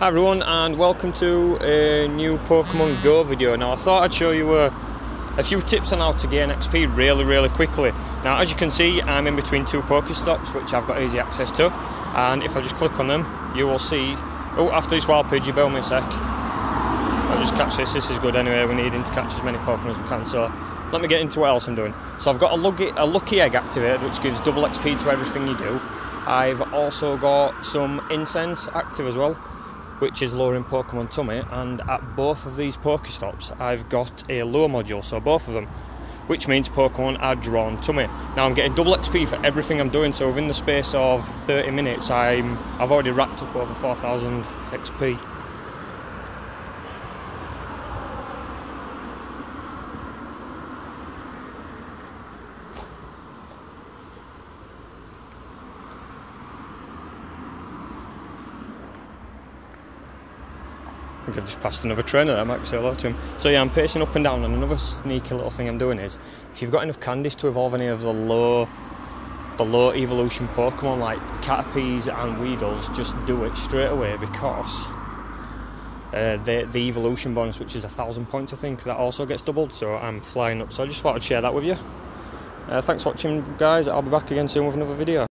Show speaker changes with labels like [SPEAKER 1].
[SPEAKER 1] Hi everyone and welcome to a new Pokemon Go video. Now I thought I'd show you a, a few tips on how to gain XP really really quickly. Now as you can see I'm in between two Pokestops which I've got easy access to and if I just click on them you will see, oh after this wild Pidgey, bear me a sec. I'll just catch this, this is good anyway, we're needing to catch as many Pokemon as we can so let me get into what else I'm doing. So I've got a lucky, a lucky egg activated which gives double XP to everything you do. I've also got some incense active as well which is lowering Pokemon tummy, and at both of these Pokestops, I've got a lure module, so both of them, which means Pokemon are drawn me. Now I'm getting double XP for everything I'm doing, so within the space of 30 minutes, I'm I've already racked up over 4,000 XP. I think I've just passed another trainer there, I might say hello to him. So yeah, I'm pacing up and down and another sneaky little thing I'm doing is, if you've got enough candies to evolve any of the low the low evolution Pokemon like Caterpies and Weedles, just do it straight away because uh, the, the evolution bonus, which is a thousand points I think, that also gets doubled, so I'm flying up. So I just thought I'd share that with you. Uh, thanks for watching guys, I'll be back again soon with another video.